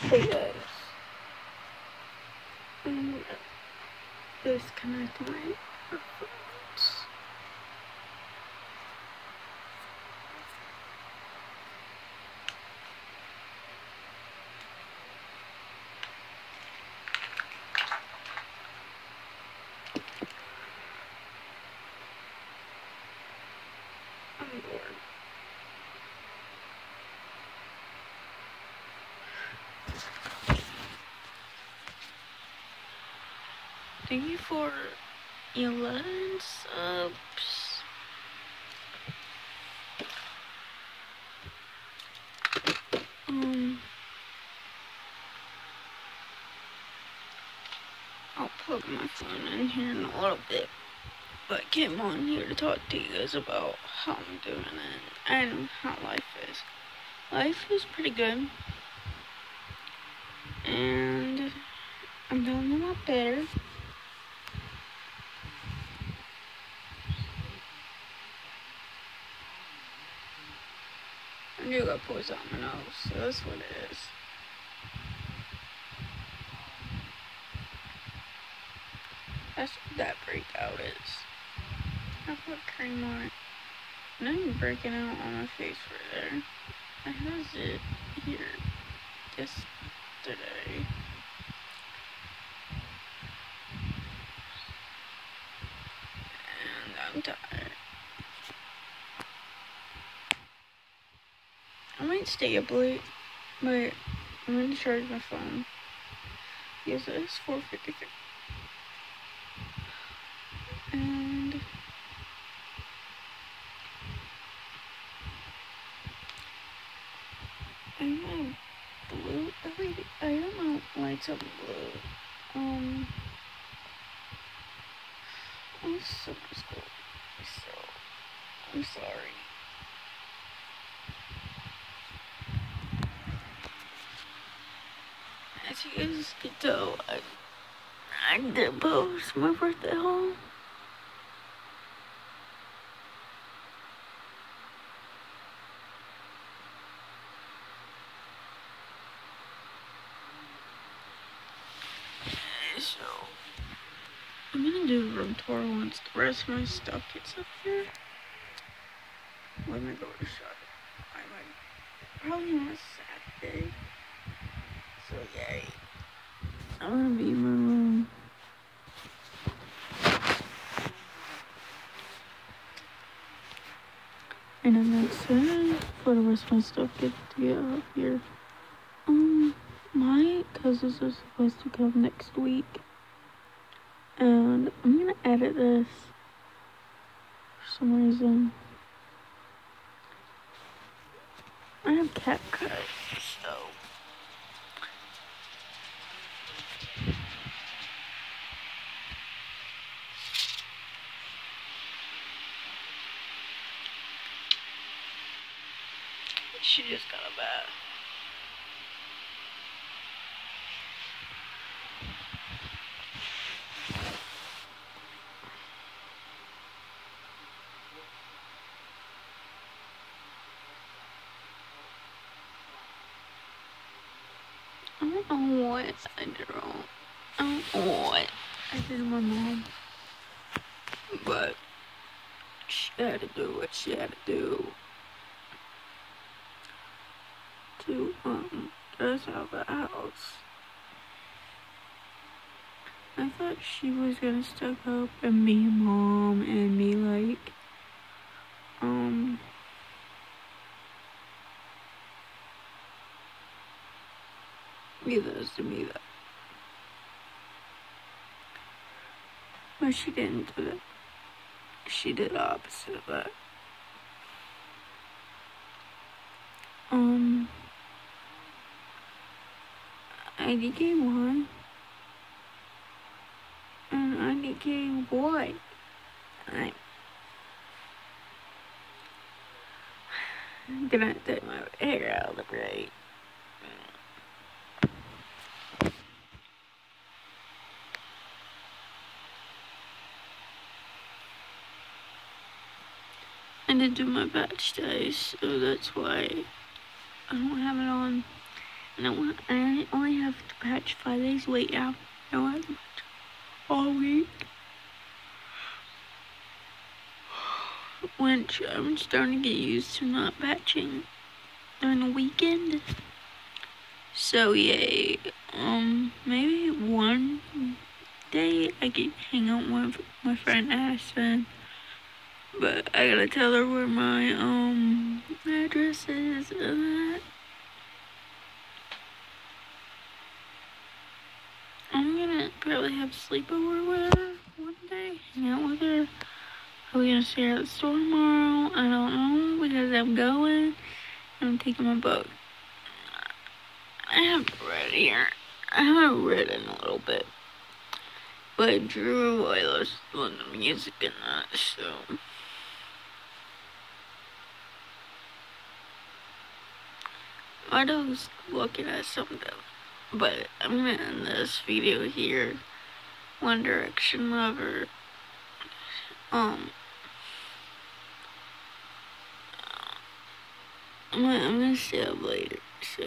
Hey guys. I'm mm, gonna uh, disconnect my earphones. I'm oh, bored. Thank you for 11 subs. Um, I'll plug my phone in here in a little bit. But I came on here to talk to you guys about how I'm doing it and how life is. Life is pretty good. And I'm doing a lot better. Knew poison on my nose, so that's what it is. That's what that breakout is. I put cream on it. Now breaking out on my face right there. I had it here yesterday. And I'm tired. I might stay up late, but I'm to charge my phone. Yes, it's 453. And I have blue LED. I don't know lights up blue. Um, I'm so school. So, I'm sorry. As you guys can tell, I, I did post my birthday home. So, I'm gonna do room tour once the rest of my stuff gets up here. Let me go to shop. I might probably on a Saturday. So yay. I'm gonna be in my room. And then that's it for the rest of my stuff get to get up here. Um, my cousins are supposed to come next week. And I'm gonna edit this for some reason. I have CapCut, so. She just got a bath. I don't know what I did wrong. I don't know what I did to my mom. But she had to do what she had to do to um out of the house. I thought she was gonna stick up and be a mom and be like um be this to me that. But she didn't do that. She did the opposite of that. Um, Mm, I became one, and I became boy. I, I'm gonna take my hair out of the braid. I didn't do my batch days, so that's why I don't have it on. No, I only have to patch five days. Wait, yeah, I have to patch all week. Which I'm starting to get used to not patching during the weekend. So yay. Um, maybe one day I can hang out with my friend Addison. But I gotta tell her where my um address is and that. I'm probably have sleepover with her one day, hang out with her. Are we gonna stay at the store tomorrow? I don't know because I'm going. I'm taking my book. I haven't read here. I haven't read in a little bit. But drew I was doing the music and that, so. My dog's looking at something. But I'm gonna end this video here. One Direction Lover. Um. I'm gonna, stay up later. So,